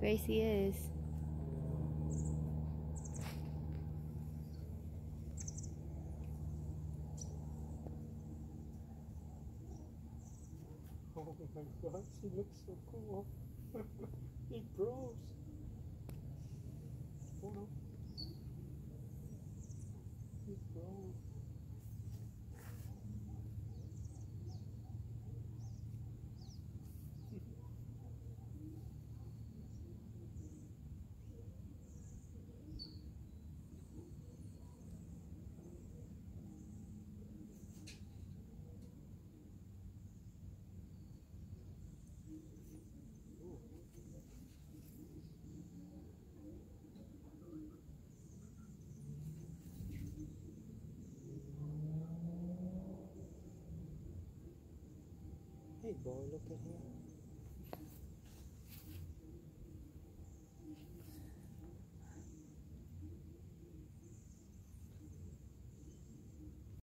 Gracie is. Oh my god, she looks so cool. he grows. Oh no. He grows. Hey boy, look at him.